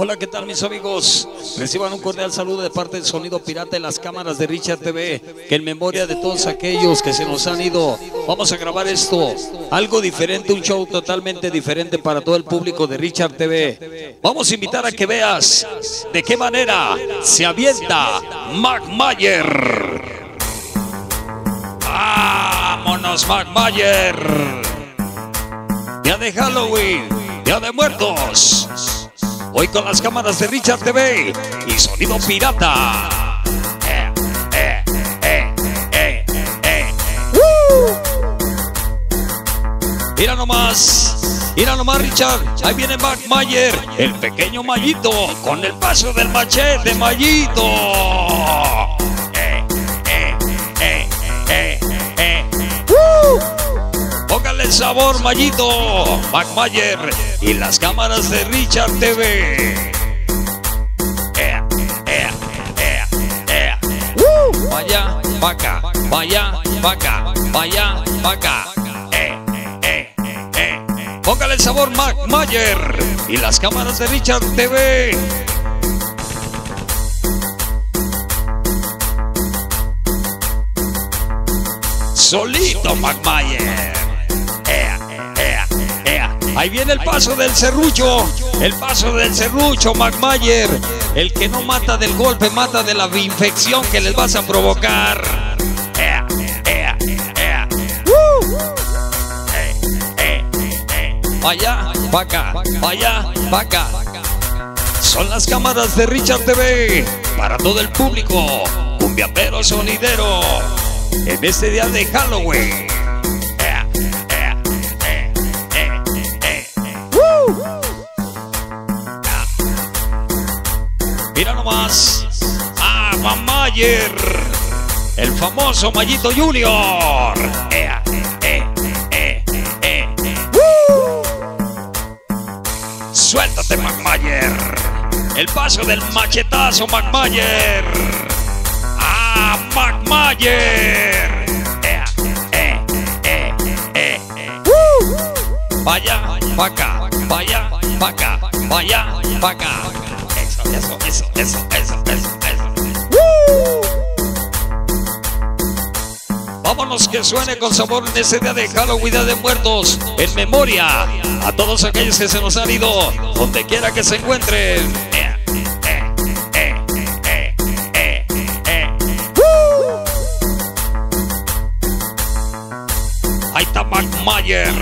Hola, ¿qué tal mis amigos? Reciban un cordial saludo de parte del Sonido Pirata en las cámaras de Richard TV, que en memoria de todos aquellos que se nos han ido, vamos a grabar esto, algo diferente, un show totalmente diferente para todo el público de Richard TV. Vamos a invitar a que veas de qué manera se avienta Mac Mayer. ¡Vámonos, Mac Mayer! Día de Halloween, Día de Muertos. Hoy con las cámaras de Richard TV y sonido pirata. Mira nomás, mira nomás Richard, ahí viene Mac Mayer, el pequeño Mayito, con el paso del machete, Mayito. Póngale el sabor, Mayito, Mac Mayer y las cámaras de Richard TV. Ea, ea. ¡Woo! Vaya, vaca, vaya, vaca, vaya, vaca. Eh, eh, eh. Póngale el sabor, Mac Mayer y las cámaras de Richard TV. Solito, Mac Ahí viene el paso del serrucho, el paso del serrucho, McMayer. El que no mata del golpe, mata de la infección que les vas a provocar. Ea, ea, ea. Vaca. Son las cámaras de Richard TV para todo el público. Cumbiapero sonidero. En este día de Halloween. Mira nomás. Ah, Mamayer. El famoso Mayito Junior. Ea, eh, eh, eh. ¡Woo! Suéltate, McMayer. El paso del machetazo, McMayer. ¡Ah, McMayer! ¡Woo! Vaya, vaca, vaya, vaca, vaya, vaca. Eso, eso, eso, eso, eso. Vámonos que suene con sabor en ese día de Halloween, Día de Muertos, en memoria a todos aquellos que se nos han ido, donde quiera que se encuentren. Ahí está Mac Mayer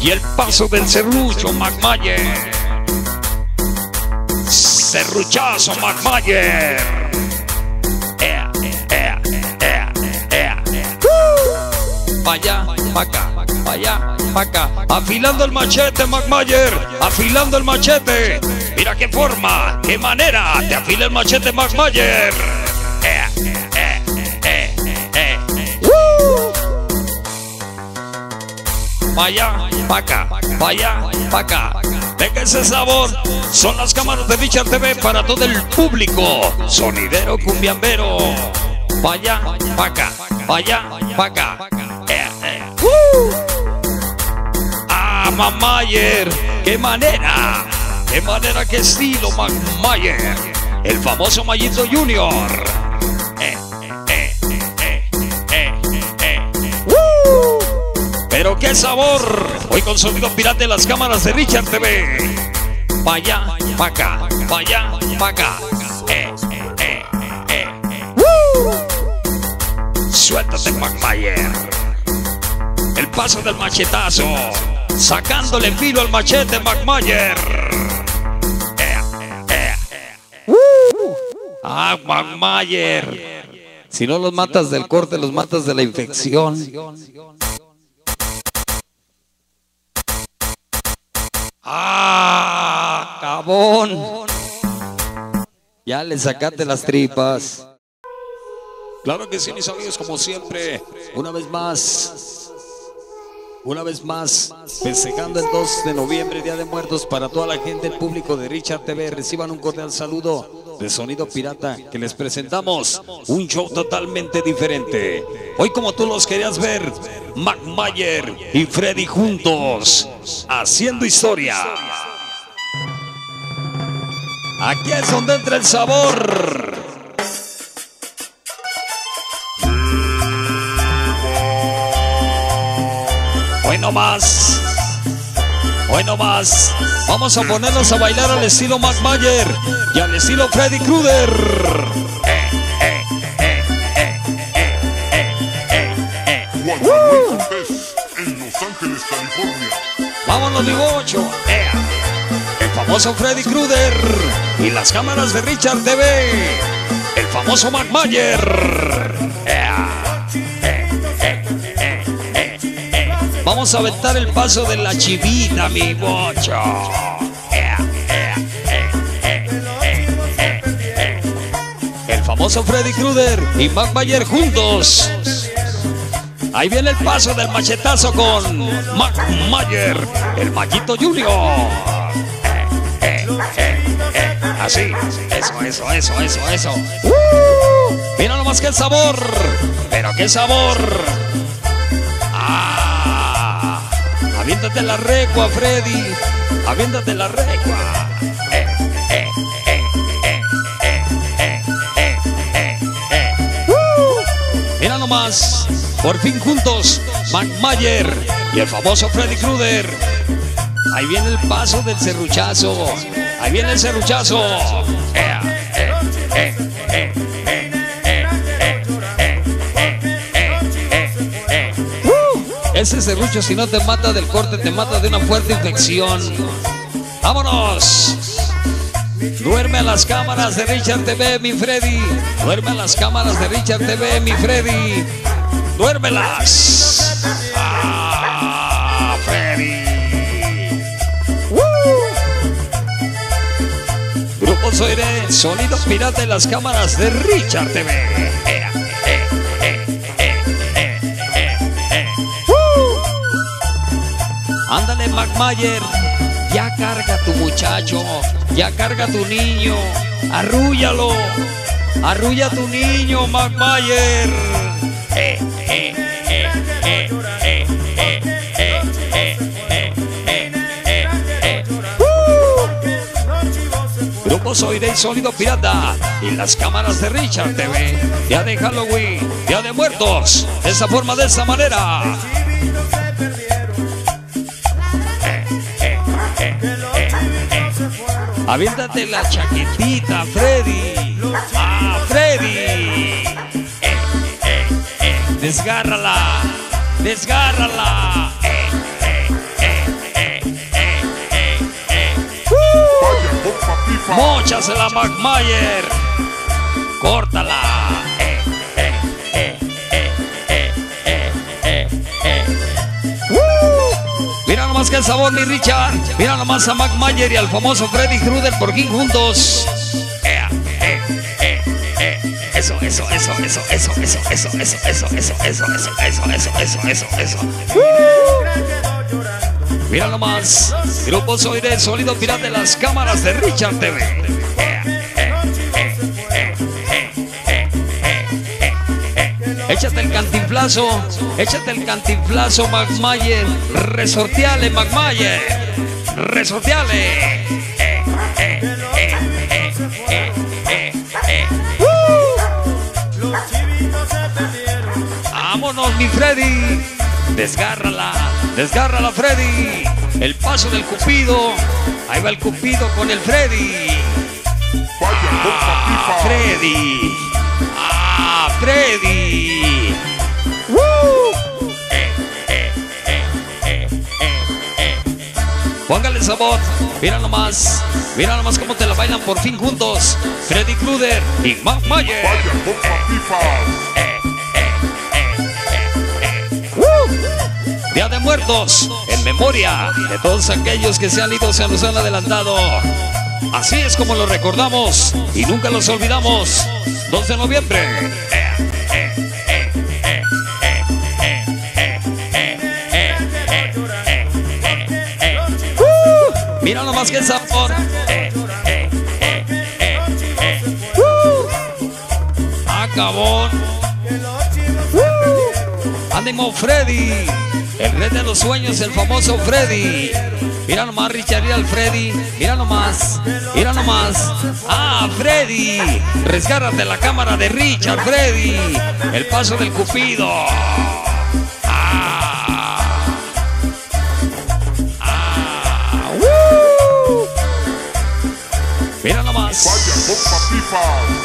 y el paso del serrucho Mac Mayer. Serruchazo Mac Mayer. Ea, ea, ea, ea. ¡Woo! Vaya, vaca, vaya, vaca. Afilando el machete, McMayer. Afilando el machete. Mira qué forma, qué manera. Te afila el machete, McMayer. Vaya, vaca, vaya, vaca. Venga ese sabor. Son las cámaras de Richard TV para todo el público. Sonidero cumbiambero. Vaya, vaca, vaya, vaca. Eh, eh. ¡Woo! Ah, Mamayer. ¡Qué manera! ¡Qué manera, qué estilo, Mayer! El famoso Mayito Junior. Qué sabor. Hoy con sonido pirata en las cámaras de Richard TV. Vaya, vaca, vaya, vaca. Eh, eh, eh, eh. ¡Woo! Suéltate, McMayer. El paso del machetazo. Sacándole filo al machete, McMayer. Eh, eh, eh. Ah, McMayer. Si no los matas del corte, los matas de la infección. ¡Ah! ¡Cabón! Ya le sacaste las tripas. Claro que sí, mis amigos, como siempre, una vez más. Una vez más, festejando el 2 de noviembre, Día de Muertos, para toda la gente, el público de Richard TV, reciban un cordial saludo de Sonido Pirata, que les presentamos un show totalmente diferente. Hoy, como tú los querías ver, Mac Mayer y Freddy juntos, haciendo historia. Aquí es donde entra el sabor. Hoy no más. Hoy no más. Vamos a ponernos a bailar al estilo Mac Mayer y al estilo Freddy Krueger. En Los. Vámonos, bocho. Ea. El famoso Freddy Krueger y las cámaras de Richard TV. El famoso Mac Mayer. Vamos a aventar el paso de la chivita, mi bocho. El famoso Freddy Krueger y Mac Mayer juntos. Ahí viene el paso del machetazo con Mac Mayer, el Mallito Junior. Así, eso, eso, eso, eso, eso. ¡Uh! Mira nomás que sabor, pero qué sabor. Aviéntate la recua, Freddy. Aviéntate la recua. Mira nomás, por fin juntos, Mac Mayer y el famoso Freddy Krueger. Ahí viene el paso del serruchazo. Ahí viene el serruchazo. Ese serrucho si no te mata del corte, te mata de una fuerte infección. ¡Vámonos! Duerme a las cámaras de Richard TV, mi Freddy. Duerme a las cámaras de Richard TV, mi Freddy. Duérmelas. Ah, Freddy. Grupo sonido pirata en las cámaras de Richard TV. Ándale, McMayer. Ya carga tu muchacho. Ya carga tu niño. Arrúllalo. Arrulla tu niño. Eh, eh, eh, eh, eh, eh, eh, eh, eh, eh, eh, eh. ¡Uh! Grupo Soide y Sólido Pirata y las cámaras de Richard TV. Día de Halloween, Día de Muertos. De esa forma, de esa manera. Aviéntate la chaquetita, Freddy. Ah, Freddy. Eh, eh, eh. Desgárrala. Desgárrala. Eh, eh, eh, eh, ¡Uh! Nomás que el sabor, mi Richard. Mira nomás a McMayer y al famoso Freddy Krueger por fin juntos. Eh, eh, eh. Eso, eso, eso, eso, eso, eso, eso, eso, eso, eso, eso, eso, eso, eso, eso, eso, eso. ¡Uh! Mira nomás, Grupo Soire, sólido pirata de las cámaras de Richard TV. Échate el cantinflazo, échate el cantinflazo, McMayer. Resorteale, McMayer. Resorteale. Vámonos, mi Freddy. Desgárrala, desgárrala, Freddy. El paso del Cupido. Ahí va el Cupido con el Freddy. Vaya Ah. Freddy. Freddy. ¡Woo! Eh, eh, eh. Póngale sabor. Mira nomás. Mira nomás cómo te la bailan por fin juntos. Freddy Krueger y Mac Mayer. Eh, eh, eh. Día de Muertos, en memoria de todos aquellos que se han ido, se nos han adelantado. Así es como lo recordamos y nunca los olvidamos. 2 de noviembre. Mira nomás que sabor. Eh, eh, eh, eh, eh. ¡Uh! Acabó. ¡Uh! Ánimo Freddy, el rey de los sueños, el famoso Freddy. Mira nomás, Richard, mira al Freddy. Mira nomás, mira nomás. Ah, Freddy. Resgárrate la cámara de Richard, Freddy. El paso del Cupido.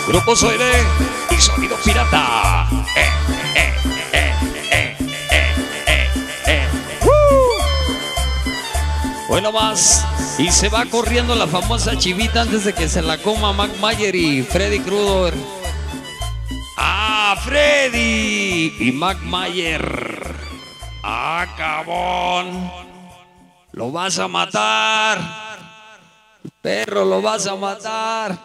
Grupo Zoide y Sonido Pirata. Eh, eh, eh. Bueno más. Y se va corriendo la famosa chivita antes de que se la coma Mac Mayer y Freddy Krueger. ¡Ah, Freddy! Y Mac Mayer. ¡Ah, cabón! ¡Lo vas a matar! Perro, lo vas a matar.